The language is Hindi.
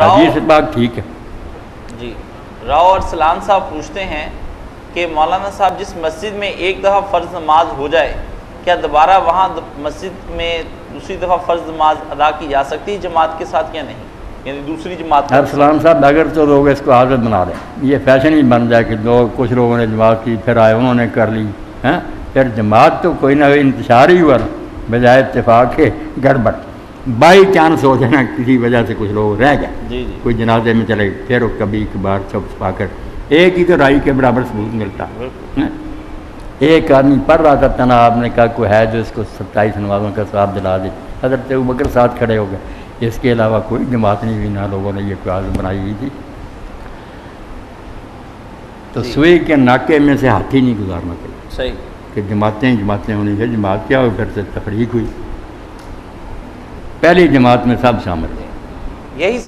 हदीस पाक ठीक है। जी राव और सलान साहब पूछते हैं कि मौलाना साहब जिस मस्जिद में एक दफ़ा फ़र्ज़ नमाज़ हो जाए क्या दोबारा वहाँ मस्जिद में दूसरी दफ़ा फ़र्ज़ नमाज़ अदा की जा सकती है जमात के साथ या नहीं? यानी दूसरी जमात के अरसलान साहब अगर तो लोग इसको आदत बना लें ये फ़ैशन ही बन जाए कि लोग कुछ लोगों ने जमात की फिर आए उन्होंने कर ली हैं? फिर जमात तो कोई ना कोई इंतशार ही हुआ बजाय इतफाक़ के गड़बड़। बाई चांस हो जाए ना किसी वजह से कुछ लोग रह गए कोई जनाजे में चले फिर वो कभी कभार छुप छुपा कर एक ही तो राई के बराबर सबूत मिलता। है? एक आदमी पढ़ रहा था तना आपने कहा कोई है जो इसको सत्ताईस नमाजों का साथ दिला दे? हज़रत बकर साथ खड़े हो गए। इसके अलावा कोई जमात नहीं हुई ना लोगों ने ये आदत बनाई हुई थी। तो सुई के नाके में से हाथी नहीं गुजारना चाहिए। सही। कि जमातें ही जमातें होनी चाहिए जमात क्या हो फिर से तफरीक हुई। पहली जमात में सब शामिल थे। यही